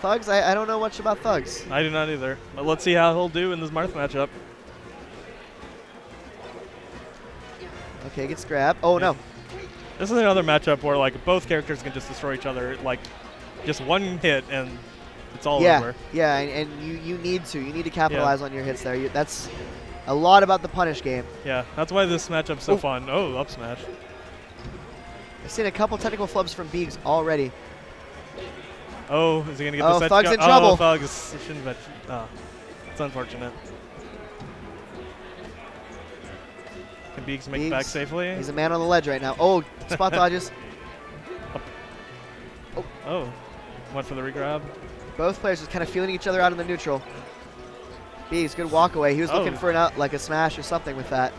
Thugs, I, I don't know much about Thugs. I do not either. But let's see how he'll do in this Marth matchup. Okay, gets grabbed. Oh, Yeah. no. This is another matchup where like both characters can just destroy each other, like just one hit and it's all yeah, over. yeah, and, and you, you need to. You need to capitalize on your hits there. You, that's a lot about the punish game. Yeah, that's why this matchup's so Oh. fun. Oh, up smash. I've seen a couple technical flubs from Beegs already. Oh, is he gonna get Oh, the set? Thug's go- in trouble. Oh, Thugs. It shouldn't have. Oh, ah. it's unfortunate. Can Beegs make it back safely? He's a man on the ledge right now. Oh, spot dodges. Oh. oh, went for the regrab. Both players just kind of feeling each other out in the neutral. Beegs, good walk away. He was looking Oh. for an out, like a smash or something with that.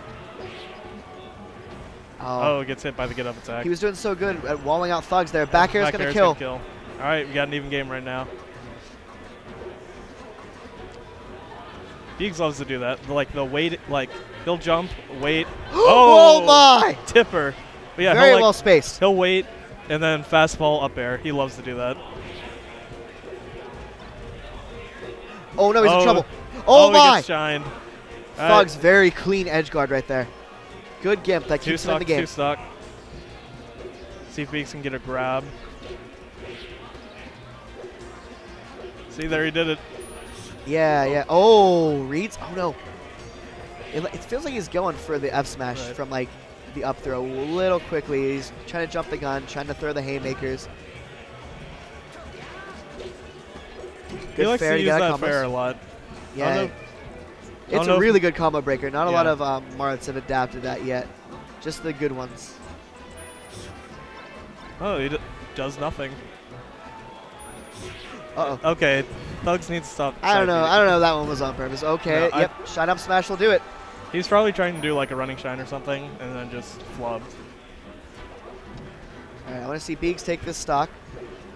Oh, Oh, gets hit by the get up attack. he was doing so good at walling out Thugs there. Back air's Back gonna air's kill. All right, we got an even game right now. Beegs loves to do that. Like the wait, like he'll jump, wait. Oh, oh my! Tipper. But yeah, Very like, well spaced. He'll wait and then fast fall up air. He loves to do that. Oh no, he's in Oh. trouble. Oh, oh he my! gets shined. All right, very clean edge guard right there. Good gimp that two keeps him in the game. two stock. See if Beegs can get a grab. See, there he did it. Yeah, yeah. Oh, reads. Oh no. It, it feels like he's going for the F smash Right. from like the up throw a little quickly. He's trying to jump the gun, trying to throw the haymakers. he Good likes fair to to use that out fair a lot. Yeah, know- it's a really good combo breaker. Not a lot of um, Marths have adapted that yet. Just the good ones. Oh, he d- does nothing. Uh oh. Okay, Thugs needs to stop. I don't know. beating. I don't know. That one was on purpose. Okay. No, I- yep. Shine up smash will do it. He's probably trying to do like a running shine or something, and then just flubbed. All right. I want to see Beegs take this stock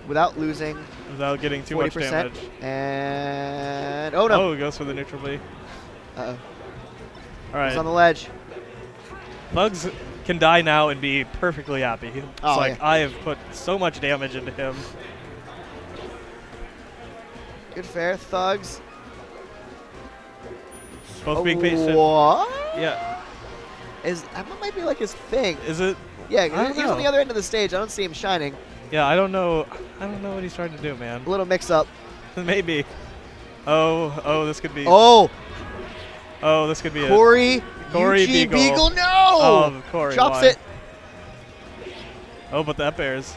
without losing Without getting too much 40%. damage. And oh no. Oh, he goes for the neutral B. Uh oh. All He's on the ledge. Thugs can die now and be perfectly happy. It's Oh, like yeah. I have put so much damage into him. Good fair. Thugs. Both being patient. What? Yeah, Is that might be like his thing? is it? Yeah, he's on the other end of the stage. I don't see him shining. Yeah, I don't know. I don't know what he's trying to do, man. A little mix up. Maybe. Oh, oh, this could be. Oh, Oh, this could be it. Corey, Corey Eugene Beagle. Beagle, no! Oh, Corey. Drops why? it. Oh, but that bears.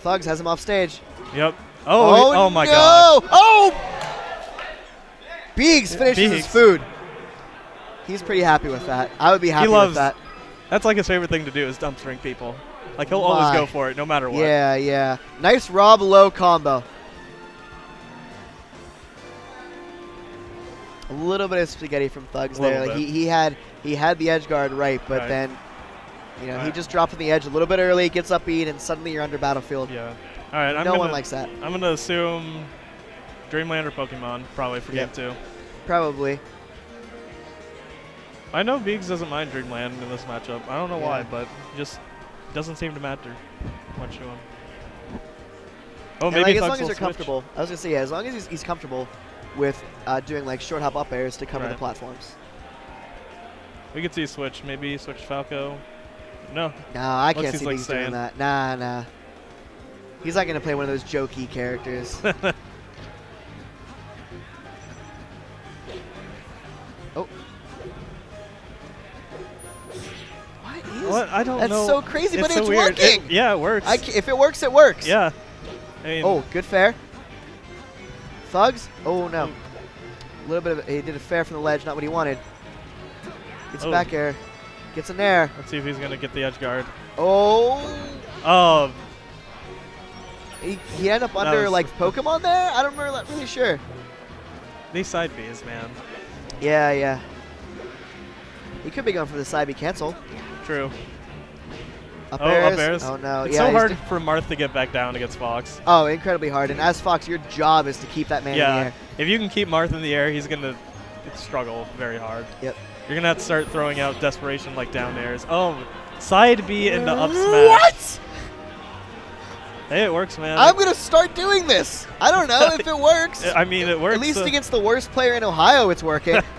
Thugs has him off stage. Yep. Oh, oh, oh, my no! god. Oh! Beegs finishes his food. He's pretty happy with that. I would be happy he loves- with that. That's like his favorite thing to do is dump string people. Like he'll My. always go for it no matter what. Yeah, yeah. Nice Rob Low combo. A little bit of spaghetti from Thugs there. Like he, he had he had the edge guard right, but Right. then you know he just dropped on the edge a little bit early, gets up beat, and suddenly you're under battlefield. Yeah. All right. I'm no gonna, one likes that. I'm gonna assume Dreamland or Pokemon probably for Yep. game two. Probably. I know Beegs doesn't mind Dreamland in this matchup. I don't know why, but just doesn't seem to matter much to him. Oh, And, maybe like, as long as you're switch. comfortable, I was gonna say yeah, as long as he's, he's comfortable with uh, doing like short hop up airs to cover the platforms. We could see a switch. Maybe switch Falco. No. No, I Looks can't see like, Beegs doing that. Nah, nah. He's not gonna play one of those jokey characters. oh. What is? I don't That's know. so crazy, but so it's weird. It- working. yeah, it works. I if it works, it works. yeah. I mean, Oh, good fair. Thugs? Oh no. A little bit of he did a fair from the ledge, not what he wanted. Gets Oh. back air. Gets in there. let's see if he's gonna get the edge guard. Oh Oh, he, he ended up under was- like Pokemon there? I don't remember that really sure. these side Bs, man. Yeah, yeah. He could be going for the side B cancel. True. Up Oh, airs. up airs. Oh no. It's yeah, so hard for Marth to get back down against Fox. oh, incredibly hard. And as Fox, your job is to keep that man in the yeah. air. If you can keep Marth in the air, he's gonna struggle very hard. Yep. You're gonna have to start throwing out desperation like down airs. Oh, side B into up smash. What? Hey, it works, man. I'm gonna start doing this. I don't know if it works. I mean, it works. At least uh, against the worst player in Ohio, it's working.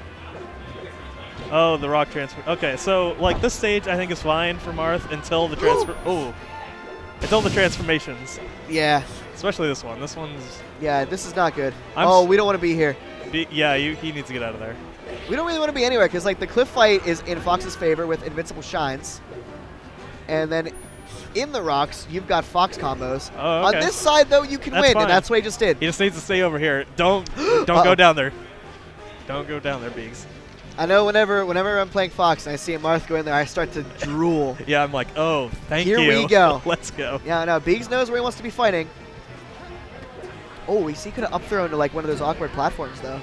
Oh, the rock transfer. Okay, so like this stage, I think is fine for Marth until the transfer. oh, until the transformations, yeah, especially this one. This one's. yeah. This is not good. I'm oh, we don't want to be here. Be, yeah, you, he needs to get out of there. We don't really want to be anywhere because like the cliff fight is in Fox's favor with invincible shines, and then in the rocks you've got Fox combos. Oh, okay. On this side though, you can That's win, fine. and that's what he just did. He just needs to stay over here. Don't don't go down there. Don't go down there, Beegs. I know whenever whenever I'm playing Fox and I see a Marth go in there, I start to drool. Yeah, I'm like, oh, thank Here you. Here we go. Let's go. Yeah, no, Beegs knows where he wants to be fighting. Oh, we see could have up thrown to like one of those awkward platforms though.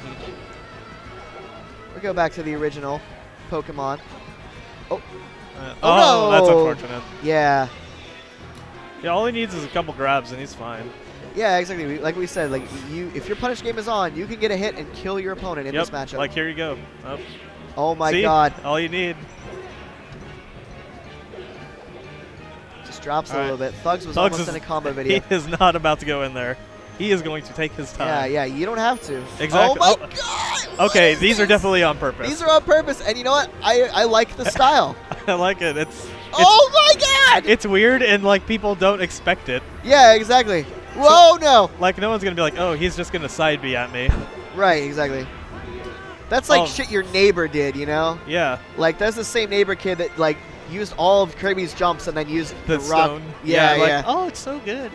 We'll go back to the original Pokemon. Uh, Oh, oh, that's unfortunate. Yeah. Yeah, all he needs is a couple grabs and he's fine. Yeah, exactly. We- Like we said, like you, if your punish game is on, you can get a hit and kill your opponent in yep. this matchup. Like here you go. Oh, oh my see? god, All you need. just drops All a right. little bit. Thugs was Thugs almost is- in a combo video. He is not about to go in there. He is going to take his time. yeah. Yeah. You don't have to. Exactly. Oh my Oh, god. Okay, these are definitely on purpose. These are on purpose, and you know what? I I like the style. I like it. It's it's, oh my god. It's weird and like people don't expect it. yeah, exactly. Whoa, no. Like no one's gonna be like, oh, he's just gonna side B at me. Right, exactly. That's like Oh. shit your neighbor did, you know? Yeah. Like that's the same neighbor kid that like used all of Kirby's jumps and then used The, the, rock. stone. Yeah, like, yeah. Oh, it's so good.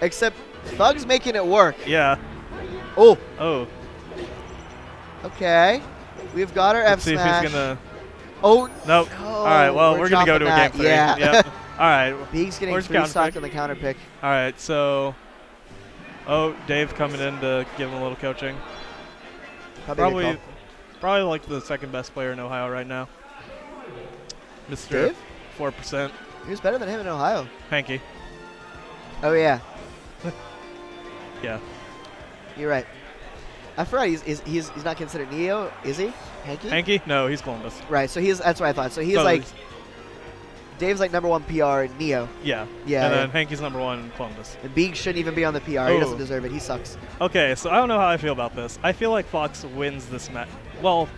Except Thug's making it work. Yeah. Oh, Oh. okay. We've got our F Let's see if smash. he's gonna. Oh, Nope. no. All right. Well, we're we're, gonna go to dropping a game that. three. Yeah. Yep. All right. Beegs getting Where's free counter stock pick? on the counter pick. All right. So. Oh, Dave coming in to give him a little coaching. Probably, Probably, probably like the second best player in Ohio right now. Mr. Dave? Four percent, Who's better than him in Ohio? Hanky. Oh yeah, Yeah. you're right. I forgot he's, he's he's he's not considered Neo, is he? Hanky? Hanky? No, he's Columbus. Right. So he's that's what I thought. So he's So like Dave's like number one PR in Neo. yeah. Yeah. And yeah. then Hanky's number one in Columbus. And Beeg shouldn't even be on the PR. He Oh. doesn't deserve it. He sucks. Okay, so I don't know how I feel about this. I feel like Fox wins this match. Well,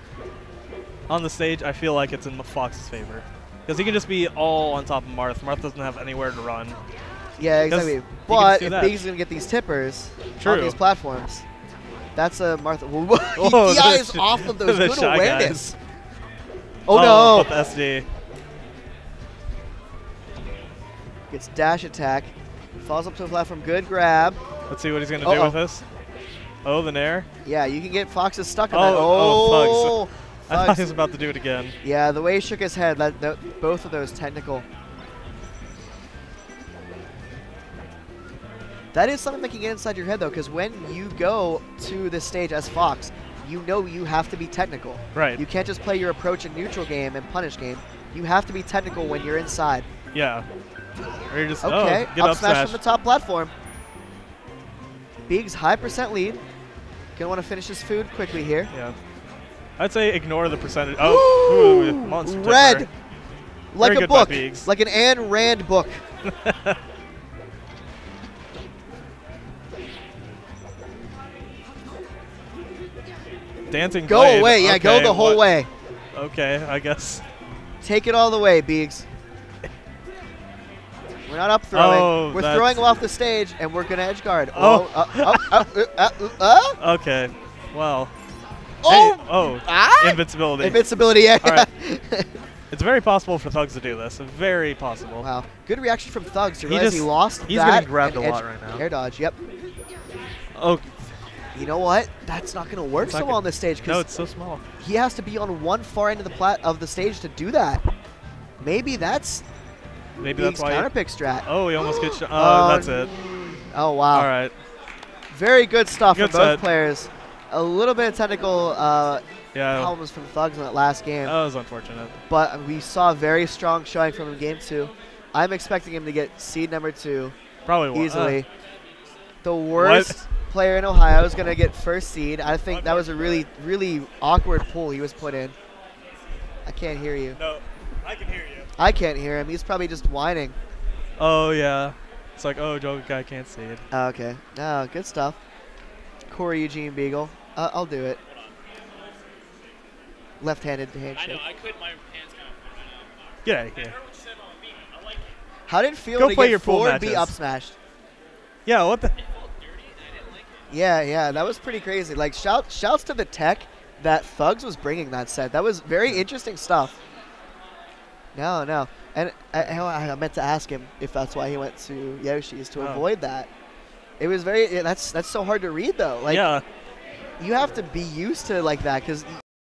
on the stage, I feel like it's in Fox's favor. Because he can just be all on top of Marth. Marth doesn't have anywhere to run. Yeah, exactly. But if that. Beegs gonna get these tippers on these platforms, that's a Martha. he Oh, the DIs off of those good awareness. Guys. Oh, no! With the SD. Gets dash attack. Falls up to the platform. Good grab. Let's see what he's going to Uh-oh. do with this. Oh, the Nair. Yeah, you can get Foxes stuck in Oh, that. oh, oh, oh, I thought he was about to do it again. Yeah, the way he shook his head, that, that both of those technical. That is something that can get inside your head though, because when you go to this stage as Fox, you know you have to be technical. Right. You can't just play your approach and neutral game and punish game. You have to be technical when you're inside. Yeah. Or you're just, Okay, oh, get up up smash smash. from the top platform. Beegs high percent lead. Gonna want to finish his food quickly here. Yeah. I'd say ignore the percentage. Oh, ooh, Ooh, monster red. Like Very a book, like an Ayn Rand book. Dancing Go blade. away, yeah, go the whole what- way. Okay, I guess. Take it all the way, Beegs. We're not up throwing. Oh, we're throwing him off the stage, and we're gonna edge guard. Oh. uh, uh, uh, uh, uh, uh? Okay. Well. Oh, Hey, oh. ah! Invincibility. Invincibility. Yeah. Right. It's very possible for Thugs to do this. Very possible. wow, good reaction from Thugs to He realize he, lost he's that getting grabbed a lot right now. Air dodge. Yep. Oh, You know what? That's not gonna work It's so well on this stage no, because it's so small. he has to be on one far end of the plat of the stage to do that. Maybe that's Maybe that's why. counter pick strat. oh, he almost gets shot. Oh, that's it. Oh wow. All right. Very good stuff Good from both set. players. A little bit of technical uh, Yeah. problems from Thugs in that last game, That was unfortunate. but we saw a very strong showing from him in game two. I'm expecting him to get seed number two Probably easily. the worst player in Ohio is going to get first seed. I think that was a really, really awkward pull he was put in. I can't hear you. no, I can hear you. I can't hear him. He's probably just whining. Oh yeah. It's like, oh, Joker guy can't see it. Oh, okay. No, good stuff. Corey Eugene Beagle. Uh, I'll do it. Left-handed I handshake. know. I quit my hands kind of. I know. Get out of here. heard what you said about me. I like it. How did it feel Go to play get your pool four B up smashed? Yeah, what the? It felt dirty, and I didn't like it. Yeah, yeah, that was pretty crazy. Like shout shouts to the tech that Thugs was bringing that set. That was very interesting stuff. No, no, and uh, I, I I meant to ask him if that's why he went to Yoshi's to Oh. avoid that. It was very. yeah, That's that's so hard to read though. Like yeah, you have to be used to like that because